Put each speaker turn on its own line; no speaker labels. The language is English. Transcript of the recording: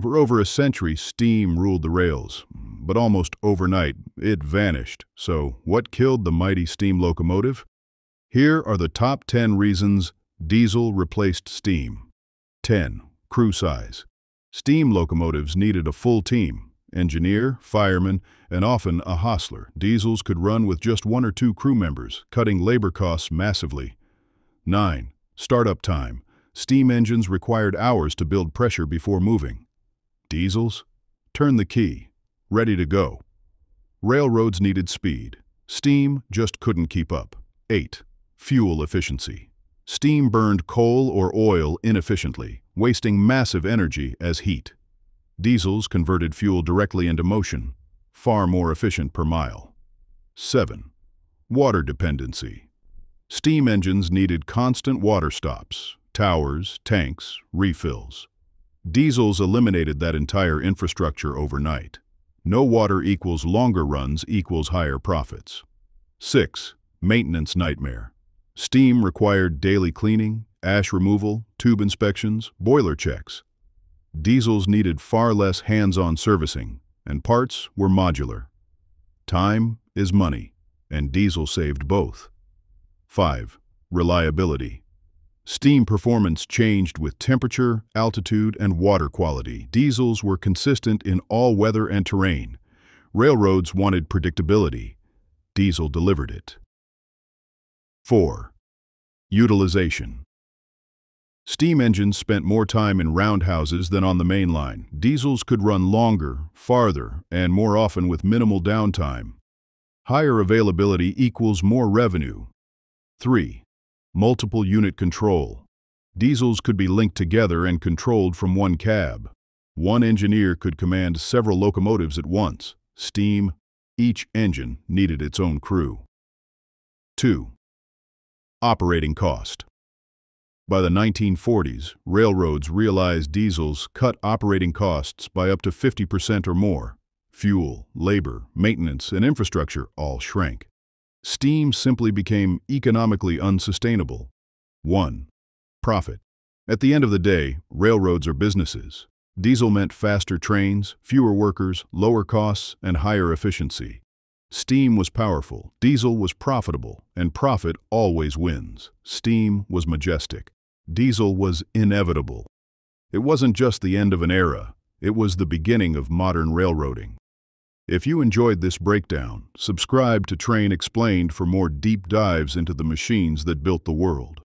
For over a century, steam ruled the rails, but almost overnight, it vanished. So, what killed the mighty steam locomotive? Here are the top 10 reasons diesel replaced steam. 10. Crew size. Steam locomotives needed a full team, engineer, fireman, and often a hostler. Diesels could run with just one or two crew members, cutting labor costs massively. 9. Startup time. Steam engines required hours to build pressure before moving. Diesels? Turn the key. Ready to go. Railroads needed speed. Steam just couldn't keep up. 8. Fuel efficiency. Steam burned coal or oil inefficiently, wasting massive energy as heat. Diesels converted fuel directly into motion, far more efficient per mile. 7. Water dependency. Steam engines needed constant water stops, towers, tanks, refills. Diesels eliminated that entire infrastructure overnight. No water equals longer runs equals higher profits. 6. Maintenance nightmare. Steam required daily cleaning, ash removal, tube inspections, boiler checks. Diesels needed far less hands-on servicing, and parts were modular. Time is money, and diesel saved both. 5. Reliability. Steam performance changed with temperature, altitude, and water quality. Diesels were consistent in all weather and terrain. Railroads wanted predictability. Diesel delivered it. 4. Utilization. Steam engines spent more time in roundhouses than on the main line. Diesels could run longer, farther, and more often with minimal downtime. Higher availability equals more revenue. 3. Multiple unit control. Diesels could be linked together and controlled from one cab. One engineer could command several locomotives at once. Steam, each engine needed its own crew. 2. Operating cost. By the 1940s, railroads realized diesels cut operating costs by up to 50% or more. Fuel, labor, maintenance, and infrastructure all shrank. Steam simply became economically unsustainable. 1. Profit. At the end of the day, railroads are businesses. Diesel meant faster trains, fewer workers, lower costs, and higher efficiency. Steam was powerful, diesel was profitable, and profit always wins. Steam was majestic. Diesel was inevitable. It wasn't just the end of an era, it was the beginning of modern railroading. If you enjoyed this breakdown, subscribe to Train Explained for more deep dives into the machines that built the world.